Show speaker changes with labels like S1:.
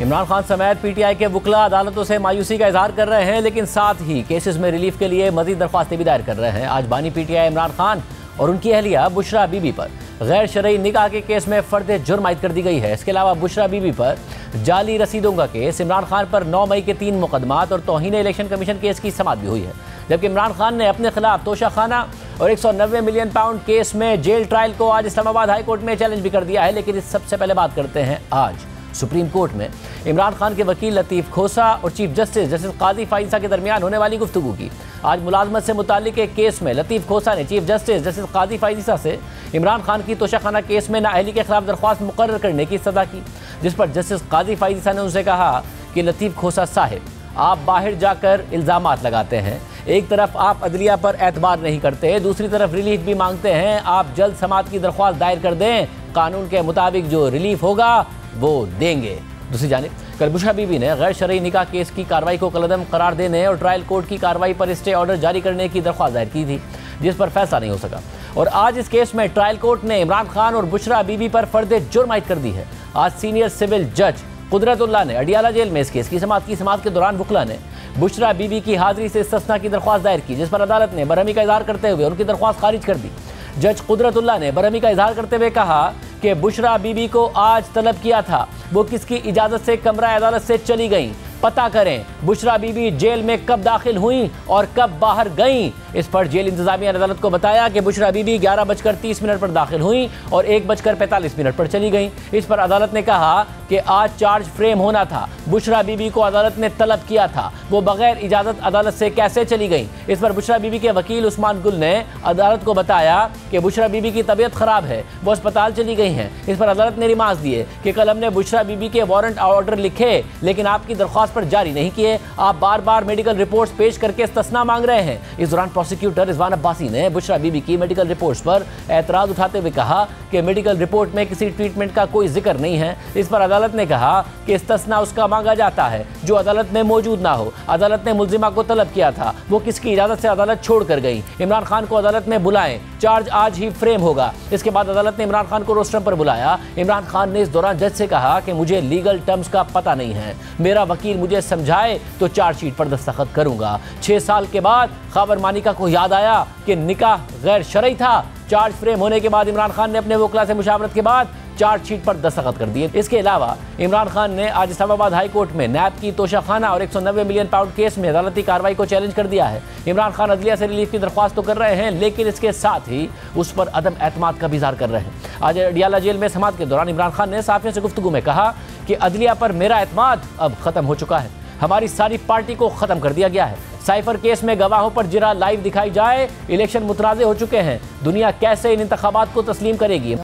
S1: इमरान खान समेत पीटीआई के वकला अदालतों से मायूसी का इजहार कर रहे हैं, लेकिन साथ ही केसेस में रिलीफ के लिए मजीद दरख्वास्तें भी दायर कर रहे हैं। आज बानी पीटीआई इमरान खान और उनकी अहलिया बुशरा बीबी पर गैर शरई निकाह के केस में फर्द जुर्म आयद कर दी गई है। इसके अलावा बुशरा बीबी पर जाली रसीदों का केस, इमरान खान पर 9 मई के तीन मुकदमात और तोहिन इलेक्शन कमीशन केस की समात भी हुई है। जबकि इमरान खान ने अपने खिलाफ तोशा खाना और 190 मिलियन पाउंड केस में जेल ट्रायल को आज इस्लामाबाद हाई कोर्ट में चैलेंज भी कर दिया है। लेकिन इस सबसे पहले बात करते हैं आज। सुप्रीम कोर्ट में। इमरान खान के वकील लतीफ़ खोसा और chief justice justice Qazi Faiza के दरमियान होने वाली गुफ्तु की। आज मुलाजमत से मुतल एक केस में लतीफ़ खोसा ने chief justice justice Qazi Faiza से इमरान खान की तोशाखाना केस में नाअहली के खिलाफ दरख्वास्त मुकर करने की सदा की, जिस पर जस्टिस काजी फाइजा ने उनसे कहा कि लतीफ़ खोसा साहिब, आप बाहर जाकर इल्ज़ाम लगाते हैं। एक तरफ़ आप अदलिया पर एतबार नहीं करते, दूसरी तरफ़ रिलीफ भी मांगते हैं। आप जल्द समात की दरख्वास्त दायर कर दें। कानून के मुताबिक जो रिलीफ होगा वो देंगे। दूसरी जानब, कलबुशा बीबी ने गैर शरई निकाह केस की कार्रवाई को कलदम करार देने और ट्रायल कोर्ट की कार्रवाई पर स्टे ऑर्डर जारी करने की दरख्वास्त दायर की थी, जिस पर फैसला नहीं हो सका। और आज इस केस में ट्रायल कोर्ट ने इमरान खान और बुशरा बीबी पर फर्द जुर्म आयद कर दी है। आज सीनियर सिविल जज कुदरतुल्ला ने अडियाला जेल में इस केस की समात की। समात के दौरान बुखला ने बुशरा बीबी की हाजिरी से इस्तना की दरख्वास्त दायर की, जिस पर अदालत ने बरहमी का इजहार करते हुए उनकी दरख्वास्त खारिज कर दी। जज कुदरतुल्ला ने बरहमी का इजहार करते हुए कहा कि बुशरा बीबी को आज तलब किया था। वो किसकी इजाज़त से, कमरा अदालत से चली गई? पता करें, बुशरा बीबी जेल में कब दाखिल हुई और कब बाहर गईं। इस पर जेल इंतजामिया अदालत को बताया कि बुशरा बीबी ग्यारह बजकर तीस मिनट पर दाखिल हुई और एक बजकर पैंतालीस मिनट पर चली गईं। इस पर अदालत ने कहा कि आज चार्ज फ्रेम होना था। बुशरा बीबी को अदालत ने तलब किया था। वो बगैर इजाज़त अदालत से कैसे चली गई? इस पर बुशरा बीबी के वकील उस्मान गुल ने अदालत को बताया कि बुशरा बीबी की तबीयत खराब है, वो अस्पताल चली गई हैं। इस पर अदालत ने रिमाज दिए कि कल हमने बुशरा बीबी के वारंट ऑर्डर लिखे, लेकिन आपकी दरख्वास्त पर जारी नहीं किए। आप बार बार मेडिकल रिपोर्ट्स पेश करके तस्ना मांग रहे हैं। इस दौरान प्रोसिक्यूटर रिजवान अब्बासी ने बुशरा बीबी की मेडिकल रिपोर्ट्स पर एतराज़ उठाते हुए कहा कि मेडिकल रिपोर्ट में किसी ट्रीटमेंट का कोई ज़िक्र नहीं है। इस पर अदालत ने कहा कि इस्तना उसका मांगा जाता है, जो अदालत में मौजूद ना हो। अदालत ने मुलजिमा को तलब किया था। वो किसकी इजाज़त से अदालत छोड़ कर गई? इमरान खान को अदालत में बुलाएँ। चार्ज आज ही फ्रेम होगा। इसके बाद अदालत ने इमरान खान को रोस्टम पर बुलाया। इमरान खान ने इस दौरान जज से कहा कि मुझे लीगल टर्म्स का पता नहीं है। मेरा वकील मुझे समझाए तो चार्जशीट पर दस्तखत करूँगा। छह साल के बाद खबर मानिका को याद आया कि निकाह गैर शरई था। चार्ज फ्रेम होने के बाद इमरान खान ने अपने वकला से मुशावरत के बाद चार्जशीट पर दस्तखत कर दिए। इसके अलावा इमरान खान ने आज इस्लामाबाद हाई कोर्ट में नैब की तोशाखाना और 190 मिलियन पाउंड केस में अदालती कार्रवाई को चैलेंज कर दिया है। इमरान खान अदलिया से रिलीफ की दरख्वास्त तो कर रहे हैं, लेकिन इसके साथ ही उस पर अदम एतमाद का भी इजहार कर रहे हैं। आज अडियाला जेल में समात के दौरान इमरान खान ने साफियों से गुफ्तु में कहा कि अदलिया पर मेरा एतमाद अब खत्म हो चुका है। हमारी सारी पार्टी को खत्म कर दिया गया है। साइफर केस में गवाहों पर जिरा लाइव दिखाई जाए, इलेक्शन मुतराजे हो चुके हैं। दुनिया कैसे इन इंतबात को तस्लीम करेगी?